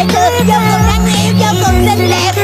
dễ thương vô cùng đáng yêu vô cùng xinh đẹp.